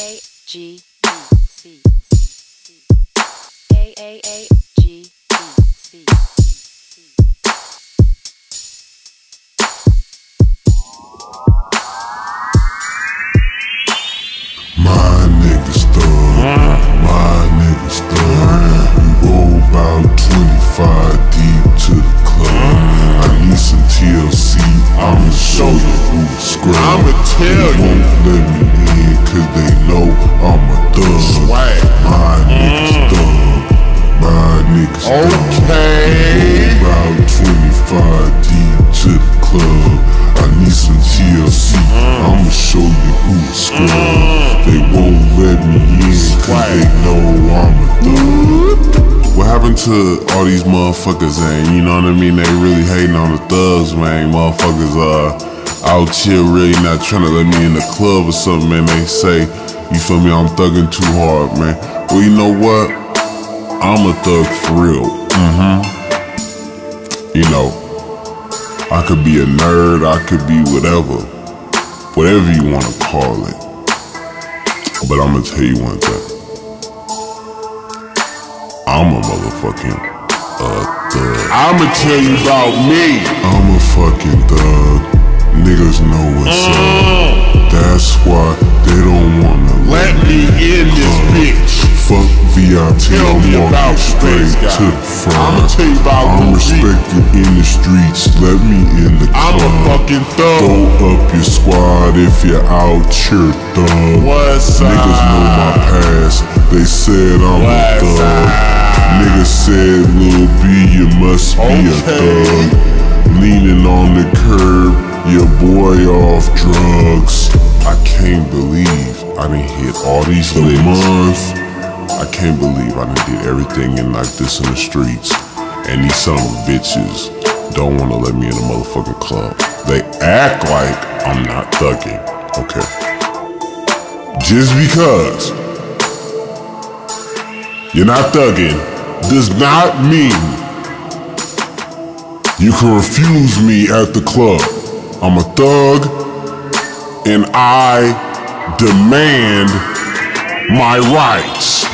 A G C A A A G C My niggas thug, my niggas thug. We roll about thug. Swag. Niggas thug, my niggas thug. Okay. About 25 deep to the club. I need some TLC. I'ma show you who scrub. They won't let me in cause they know I'm a thug. What happened to all these motherfuckers, man? You know what I mean? They really hating on the thugs, man. Motherfuckers uh out here really not trying to let me in the club or something, man. They say, you feel me, I'm thugging too hard, man. Well, you know what? I'm a thug for real. Mm-hmm. You know, I could be a nerd, I could be whatever. Whatever you wanna call it. But I'm gonna tell you one thing. I'm a motherfucking uh, thug. I'ma tell you about me. I'm a fucking thug. Niggas know what's up. That's why VIP, Tell me about guy. to the front. I'ma tell you about I'm respected in the streets. Let me in the I'm a club. fucking thug. Throw up your squad if you're out here, thug. What's Niggas know my past. They said I'm a What's thug. up? Niggas said, Lil B, you must be a thug. Leaning on the curb, your boy off drugs. I can't believe I didn't hit all these little months. I can't believe I done did everything in like this in the streets. And these son of bitches don't wanna let me in a motherfucking club. They act like I'm not thugging, okay? Just because you're not thugging does not mean you can refuse me at the club. I'm a thug and I demand my rights.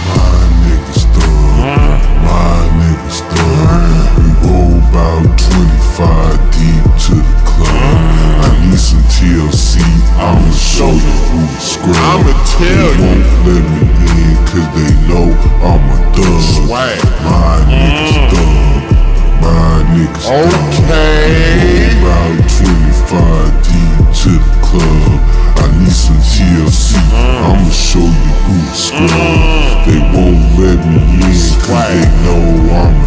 I'ma show you who the scrub. I'ma tell they you. won't let me in cause they know I'm a thug. Swag. My niggas mm. thug, my niggas thug. Okay. About 25 deep to the club. I need some TLC. Mm. I'ma show you who the scrub. Mm. They won't let me in cause they know I'm a thug.